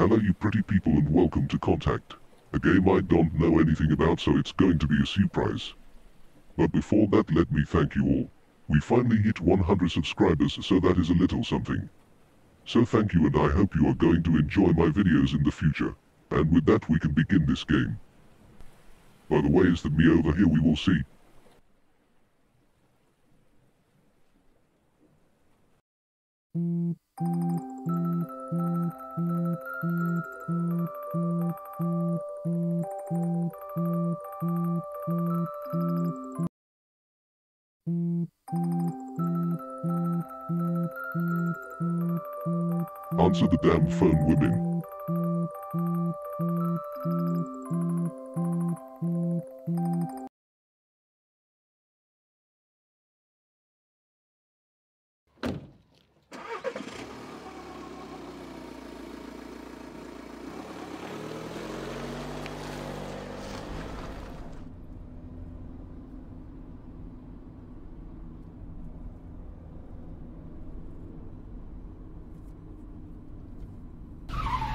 Hello you pretty people and welcome to Contact, a game I don't know anything about so it's going to be a surprise. But before that let me thank you all. We finally hit 100 subscribers so that is a little something. So thank you and I hope you are going to enjoy my videos in the future. And with that we can begin this game. By the way is that me over here we will see. Answer the damn phone women.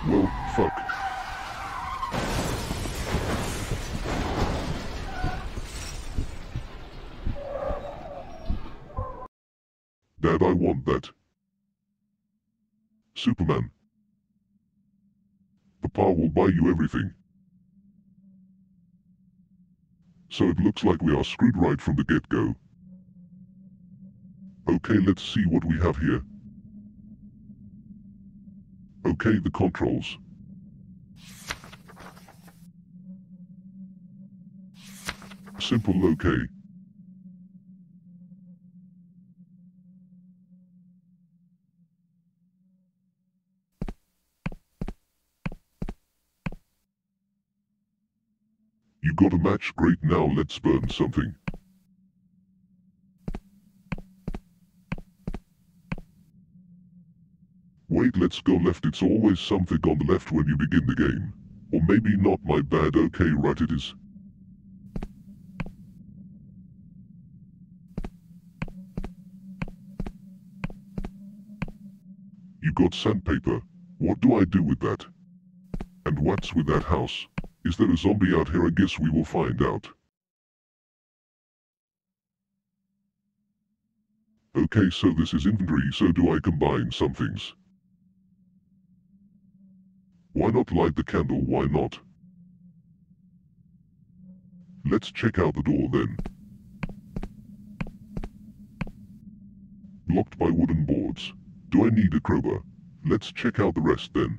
Well, fuck. Dad, I want that. Superman. Papa will buy you everything. So it looks like we are screwed right from the get-go. Okay, let's see what we have here. Okay, the controls. Simple okay. You got a match, great now let's burn something. Wait, let's go left. It's always something on the left when you begin the game. Or maybe not my bad. Okay, right it is. You got sandpaper. What do I do with that? And what's with that house? Is there a zombie out here? I guess we will find out. Okay, so this is inventory, so do I combine some things? Why not light the candle, why not? Let's check out the door then. Blocked by wooden boards. Do I need a crowbar? Let's check out the rest then.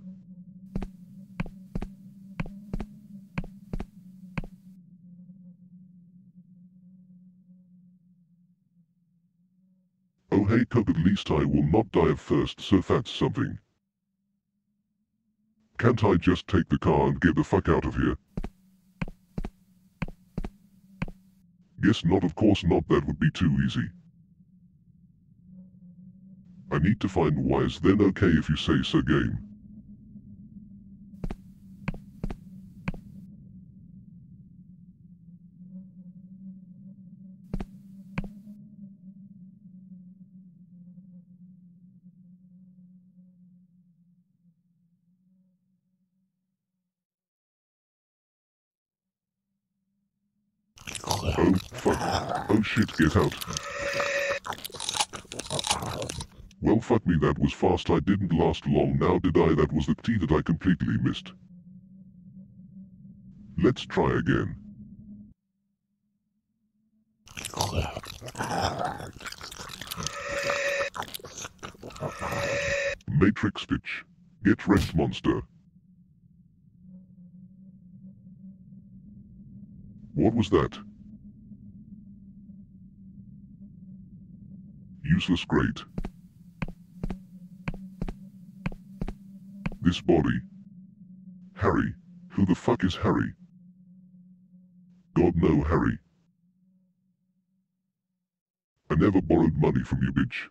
Oh hey Coke, at least I will not die of thirst, so that's something. Can't I just take the car and get the fuck out of here? Guess not of course not that would be too easy. I need to find wise then okay if you say so game. Oh, fuck. Oh shit, get out. Well fuck me that was fast I didn't last long now did I that was the tea that I completely missed. Let's try again. Matrix bitch. Get wrecked monster. What was that? Useless great. This body. Harry. Who the fuck is Harry? God no Harry. I never borrowed money from you bitch.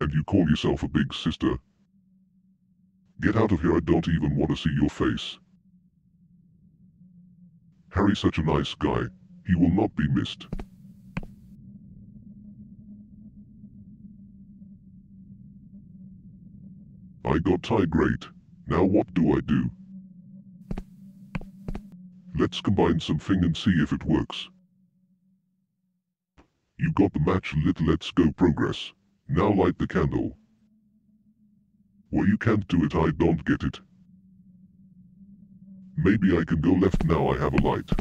And you call yourself a big sister. Get out of here I don't even want to see your face. Harry's such a nice guy. He will not be missed. I got tie great. Now what do I do? Let's combine something and see if it works. You got the match lit let's go progress. Now light the candle. Well you can't do it I don't get it. Maybe I can go left now I have a light.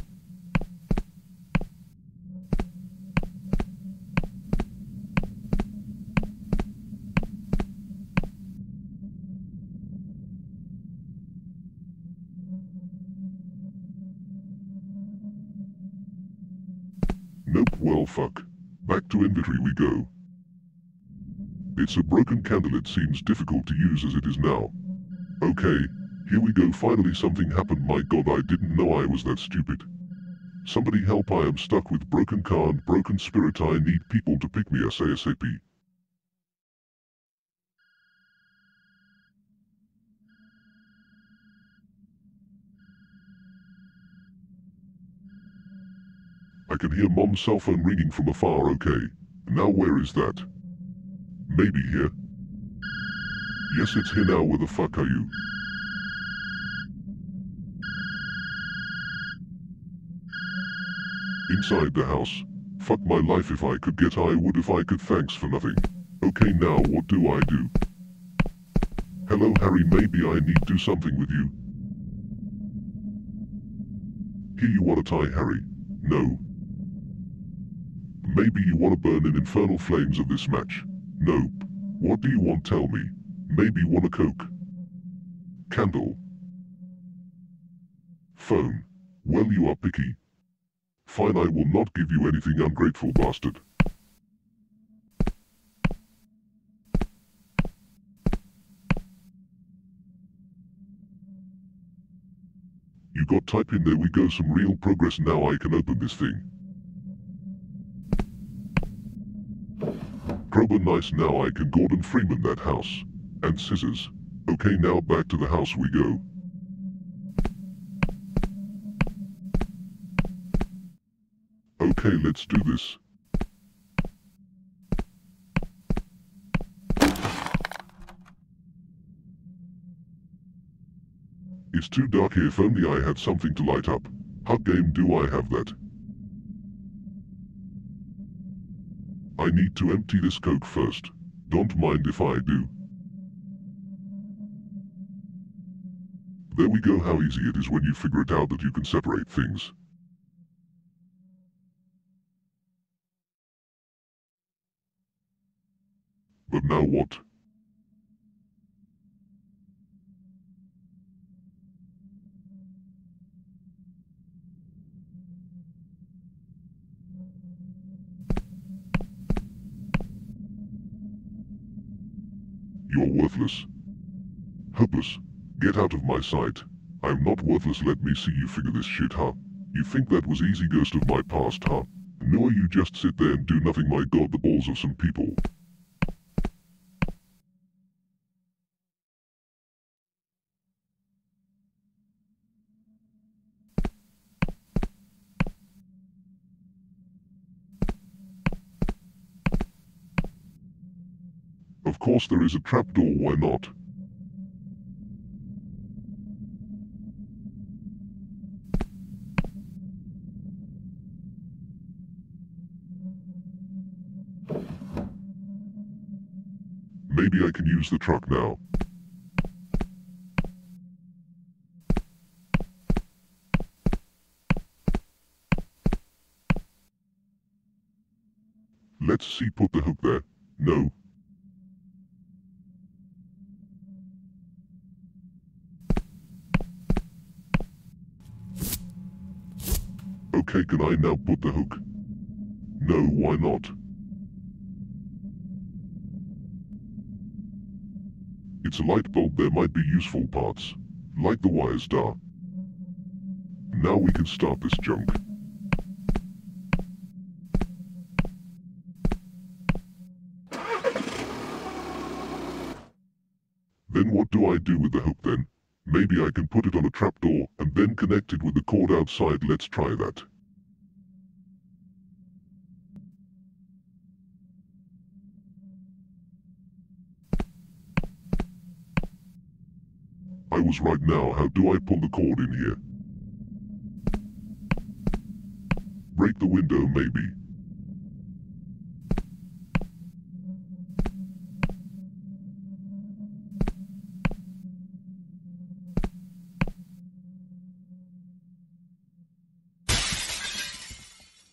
Nope, well fuck. Back to inventory we go. It's a broken candle it seems difficult to use as it is now. Okay, here we go finally something happened my god I didn't know I was that stupid. Somebody help I am stuck with broken car and broken spirit I need people to pick me as ASAP. I can hear mom's cell phone ringing from afar okay. Now where is that? Maybe here. Yes it's here now where the fuck are you? Inside the house. Fuck my life if I could get I would if I could thanks for nothing. Okay now what do I do? Hello Harry maybe I need to do something with you. Here you wanna tie Harry? No. Maybe you wanna burn in infernal flames of this match? Nope. What do you want tell me? Maybe want a coke? Candle. Phone. Well you are picky. Fine I will not give you anything ungrateful bastard. You got type in there we go some real progress now I can open this thing. Crowbar nice now I can Gordon Freeman that house. And scissors. Okay now back to the house we go. Okay let's do this. It's too dark here if only I had something to light up. How game do I have that? I need to empty this coke first. Don't mind if I do. There we go how easy it is when you figure it out that you can separate things. But now what? Worthless. Hopeless. Get out of my sight. I'm not worthless let me see you figure this shit huh? You think that was easy ghost of my past huh? No you just sit there and do nothing my god the balls of some people. Of course there is a trapdoor, why not? Maybe I can use the truck now. Let's see put the hook there. No, Okay, can I now put the hook? No, why not? It's a light bulb, there might be useful parts. Like the wires da. Now we can start this junk. Then what do I do with the hook then? Maybe I can put it on a trapdoor and then connect it with the cord outside. Let's try that. Right now. How do I pull the cord in here? Break the window, maybe.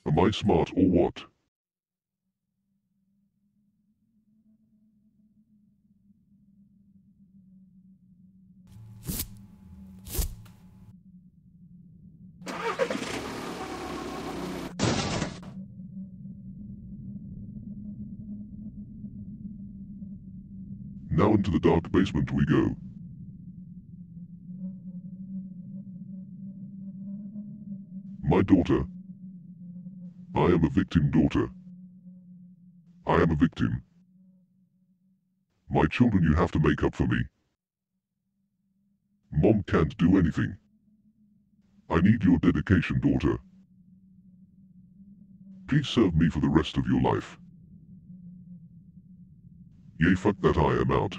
Am I smart or what? Now into the dark basement we go. My daughter. I am a victim daughter. I am a victim. My children you have to make up for me. Mom can't do anything. I need your dedication daughter. Please serve me for the rest of your life. Yay fuck that I am out.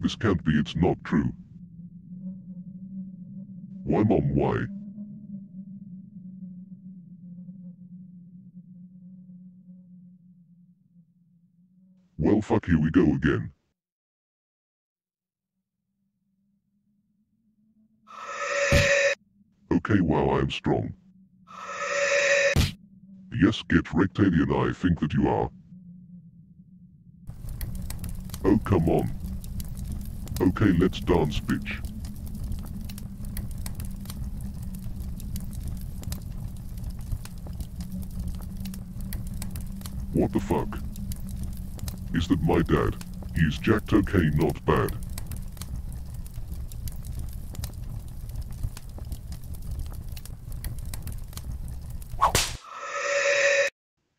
This can't be it's not true. Why mom why? Well fuck here we go again. Okay wow I am strong. Yes get Rectalian I think that you are. Oh come on. Okay let's dance bitch. What the fuck? Is that my dad? He's jacked okay not bad.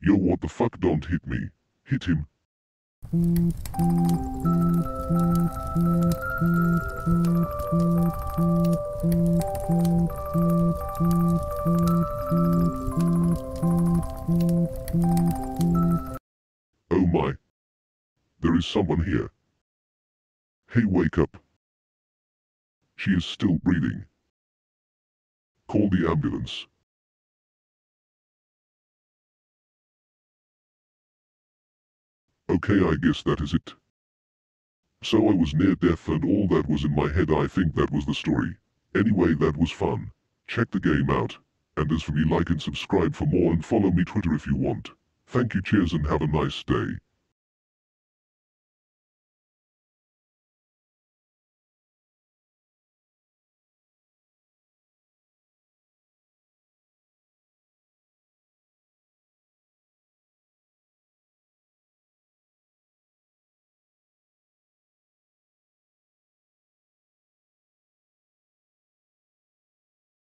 Yo what the fuck don't hit me. Hit him. Oh my. There is someone here. Hey wake up. She is still breathing. Call the ambulance. Okay I guess that is it. So I was near death and all that was in my head I think that was the story. Anyway that was fun. Check the game out. And as for me like and subscribe for more and follow me Twitter if you want. Thank you cheers and have a nice day.